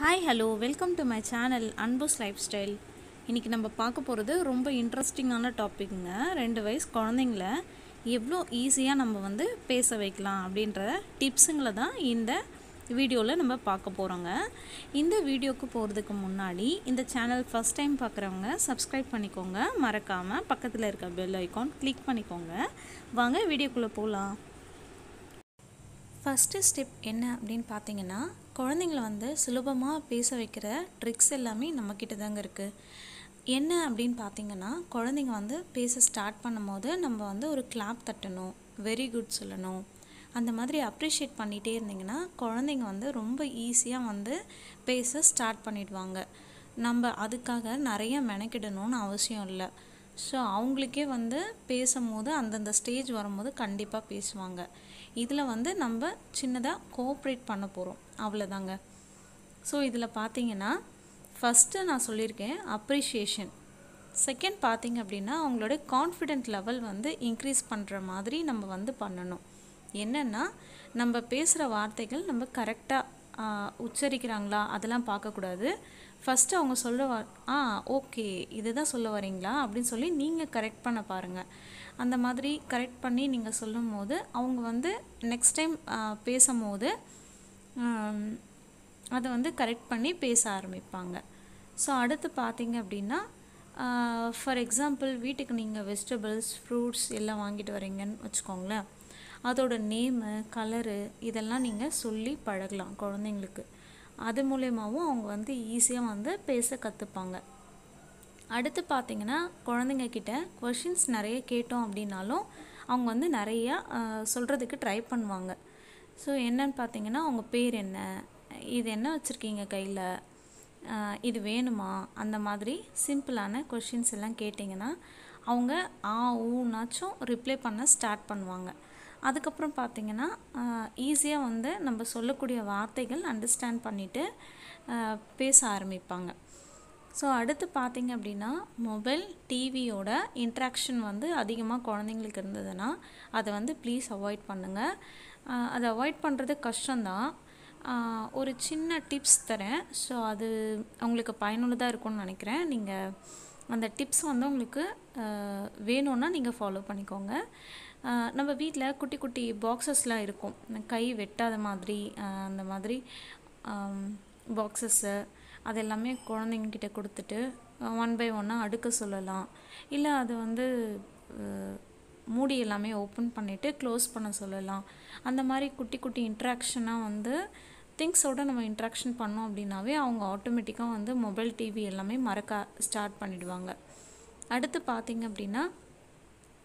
Hi hello welcome to my channel Anbu's lifestyle இன்றைக்கி நம்ம பார்க்க போகிறது ரொம்ப இன்ட்ரெஸ்டிங்கான டாப்பிக்குங்க ரெண்டு வயசு குழந்தைங்கள எவ்வளோ ஈஸியாக நம்ம வந்து பேச வைக்கலாம் அப்படின்ற டிப்ஸுங்களை தான் இந்த வீடியோவில் நம்ம பார்க்க போகிறோங்க இந்த வீடியோக்கு போகிறதுக்கு முன்னாடி இந்த சேனல் ஃபஸ்ட் டைம் பார்க்குறவங்க சப்ஸ்கிரைப் பண்ணிக்கோங்க. மறக்காமல் பக்கத்தில் இருக்க பெல் ஐக்கான் கிளிக் பண்ணிக்கோங்க. வாங்க வீடியோக்குள்ளே போகலாம் ஃபஸ்ட்டு ஸ்டெப் என்ன அப்படின்னு பார்த்தீங்கன்னா குழந்தைங்கள வந்து சுலபமாக பேச வைக்கிற ட்ரிக்ஸ் எல்லாமே நம்மக்கிட்ட தாங்க இருக்குது என்ன அப்படின்னு பார்த்தீங்கன்னா குழந்தைங்க வந்து பேச ஸ்டார்ட் பண்ணும்போது நம்ம வந்து ஒரு கிளாப் தட்டணும் வெரி குட் சொல்லணும். அந்த மாதிரி அப்ரிஷியேட் பண்ணிகிட்டே இருந்தீங்கன்னா குழந்தைங்க வந்து ரொம்ப ஈஸியாக வந்து பேச ஸ்டார்ட் பண்ணிடுவாங்க. நம்ம அதுக்காக நிறைய மெனக்கிடணும்னு அவசியம் இல்லை. ஸோ அவங்களுக்கே வந்து பேசும்போது அந்தந்த ஸ்டேஜ் வரும்போது கண்டிப்பாக பேசுவாங்க. இதில் வந்து நம்ம சின்னதாக கோஆப்ரேட் பண்ண போகிறோம் அவ்வளோதாங்க ஸோ இதில் பார்த்தீங்கன்னா ஃபஸ்ட்டு நான் சொல்லியிருக்கேன் அப்ரிஷியேஷன் செகண்ட் பார்த்திங்க அப்படின்னா அவங்களோட கான்ஃபிடென்ட் லெவல் வந்து இன்க்ரீஸ் பண்ணுற மாதிரி நம்ம வந்து பண்ணணும். என்னென்னா நம்ம பேசுகிற வார்த்தைகள் நம்ம கரெக்டாக உச்சரிக்கிறாங்களா? அதெல்லாம் பார்க்கக்கூடாது. ஃபஸ்ட்டு அவங்க சொல்ல வா ஆ ஓகே இதுதான் சொல்ல வரீங்களா அப்படின்னு சொல்லி நீங்கள் கரெக்ட் பண்ண பாருங்கள் அந்த மாதிரி கரெக்ட் பண்ணி நீங்கள் சொல்லும் போது அவங்க வந்து நெக்ஸ்ட் டைம் பேசும்போது அதை வந்து கரெக்ட் பண்ணி பேச ஆரம்பிப்பாங்க. ஸோ அடுத்து பார்த்தீங்க அப்படின்னா ஃபார் எக்ஸாம்பிள் வீட்டுக்கு நீங்கள் வெஜிடபிள்ஸ் ஃப்ரூட்ஸ் எல்லாம் வாங்கிட்டு வரீங்கன்னு வச்சுக்கோங்களேன். அதோட நேமு கலரு இதெல்லாம் நீங்கள் சொல்லி பழகலாம் குழந்தைங்களுக்கு. அது மூலயமாவும் அவங்க வந்து ஈஸியாக வந்து பேச கற்றுப்பாங்க அடுத்து பார்த்தீங்கன்னா குழந்தைங்க கிட்ட கொஷின்ஸ் நிறைய கேட்டோம் அப்படின்னாலும் அவங்க வந்து நிறையா சொல்கிறதுக்கு ட்ரை பண்ணுவாங்க. ஸோ என்னன்னு பார்த்தீங்கன்னா அவங்க பேர் என்ன? இது என்ன வச்சுருக்கீங்க கையில்? இது வேணுமா? அந்த மாதிரி சிம்பிளான கொஷின்ஸ் எல்லாம் கேட்டிங்கன்னா அவங்க ஆ ஊனாச்சும் ரிப்ளை பண்ண ஸ்டார்ட் பண்ணுவாங்க. அதுக்கப்புறம் பார்த்திங்கன்னா ஈஸியாக வந்து நம்ம சொல்லக்கூடிய வார்த்தைகள் அண்டர்ஸ்டாண்ட் பண்ணிவிட்டு பேச ஆரம்பிப்பாங்க. ஸோ அடுத்து பார்த்திங்க அப்படின்னா மொபைல் டிவியோட இன்ட்ராக்ஷன் வந்து அதிகமாக குழந்தைங்களுக்கு இருந்ததுன்னா அதை வந்து ப்ளீஸ் அவாய்ட் பண்ணுங்கள் அதை அவாய்ட் பண்ணுறது கஷ்டம்தான். ஒரு சின்ன டிப்ஸ் தரேன். ஸோ அது உங்களுக்கு பயனுள்ளதாக இருக்கும்னு நினைக்கிறேன். நீங்கள் அந்த டிப்ஸ் வந்து உங்களுக்கு வேணும்னா நீங்கள் ஃபாலோ பண்ணிக்கோங்க. நம்ம வீட்டில் குட்டி குட்டி பாக்ஸஸ்லாம் இருக்கும். கை வெட்டாத மாதிரி அந்த மாதிரி பாக்ஸஸ்ஸு அது எல்லாமே குழந்தைங்கக்கிட்ட கொடுத்துட்டு ஒன் பை ஒன்னாக அடுக்க சொல்லலாம். இல்லை அது வந்து மூடி எல்லாமே ஓப்பன் பண்ணிவிட்டு க்ளோஸ் பண்ண சொல்லலாம். அந்த மாதிரி குட்டி குட்டி இன்ட்ராக்ஷனாக வந்து திங்ஸோடு நம்ம இன்ட்ராக்ஷன் பண்ணோம் அப்படின்னாவே அவங்க ஆட்டோமேட்டிக்காக வந்து மொபைல் டிவி எல்லாமே மறக்க ஸ்டார்ட் பண்ணிடுவாங்க. அடுத்து பார்த்திங்க அப்படின்னா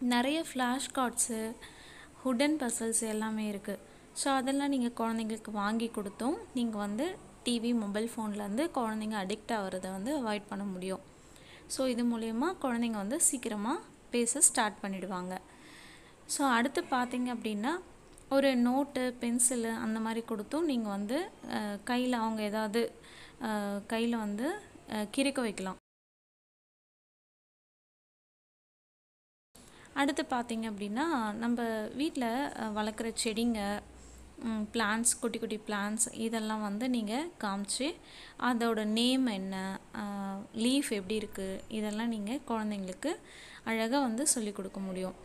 நிறைய ஃப்ளாஷ் கார்ட்ஸு ஹுடன் பசல்ஸ் எல்லாமே இருக்குது ஸோ அதெல்லாம் நீங்கள் குழந்தைங்களுக்கு வாங்கி கொடுத்தும் நீங்கள் வந்து டிவி மொபைல் ஃபோன்லேருந்து குழந்தைங்க அடிக்ட் ஆகிறத வந்து அவாய்ட் பண்ண முடியும். ஸோ இது மூலயமா குழந்தைங்க வந்து சீக்கிரமாக பேச ஸ்டார்ட் பண்ணிவிடுவாங்க ஸோ அடுத்து பார்த்தீங்க அப்படின்னா ஒரு நோட்டு பென்சிலு அந்த மாதிரி கொடுத்தும் நீங்கள் வந்து கையில் அவங்க ஏதாவது கையில் வந்து கிறுக்க வைக்கலாம். அடுத்து பார்த்திங்க அப்படின்னா நம்ம வீட்டில் வளர்க்குற செடிங்க பிளான்ஸ் குட்டி குட்டி பிளான்ஸ் இதெல்லாம் வந்து நீங்கள் காமிச்சு அதோட நேம் என்ன லீஃப் எப்படி இருக்குது இதெல்லாம் நீங்கள் குழந்தைங்களுக்கு அழகாக வந்து சொல்லிக் கொடுக்க முடியும்.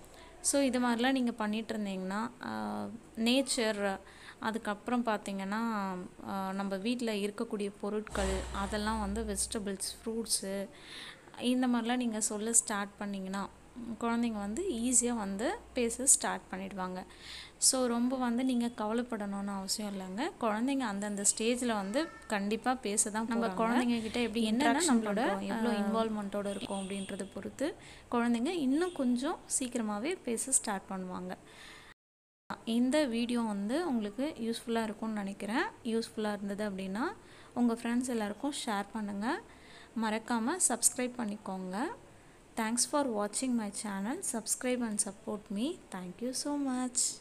ஸோ இது மாதிரிலாம் நீங்கள் பண்ணிகிட்டு இருந்தீங்கன்னா நேச்சர் அதுக்கப்புறம் பார்த்திங்கன்னா நம்ம வீட்டில் இருக்கக்கூடிய பொருட்கள் அதெல்லாம் வந்து வெஜிடபிள்ஸ் ஃப்ரூட்ஸு இந்த மாதிரிலாம் நீங்கள் சொல்ல ஸ்டார்ட் பண்ணிங்கன்னா குழந்தைங்க வந்து ஈஸியாக வந்து பேச ஸ்டார்ட் பண்ணிடுவாங்க. ஸோ ரொம்ப வந்து நீங்கள் கவலைப்படணும்னு அவசியம் இல்லைங்க. குழந்தைங்க அந்தந்த ஸ்டேஜில் வந்து கண்டிப்பாக பேச தான் நம்ம குழந்தைங்க கிட்ட எப்படி என்னென்னா நம்மளோட எவ்வளோ இன்வால்மெண்ட்டோடு இருக்கும் அப்படின்றத பொறுத்து குழந்தைங்க இன்னும் கொஞ்சம் சீக்கிரமாகவே பேச ஸ்டார்ட் பண்ணுவாங்க. இந்த வீடியோ வந்து உங்களுக்கு யூஸ்ஃபுல்லாக இருக்கும்னு நினைக்கிறேன். யூஸ்ஃபுல்லாக இருந்தது அப்படின்னா உங்கள் ஃப்ரெண்ட்ஸ் எல்லாருக்கும் ஷேர் பண்ணுங்கள் மறக்காமல் சப்ஸ்கிரைப் பண்ணிக்கோங்க. Thanks for watching my channel. Subscribe and support me. Thank you so much.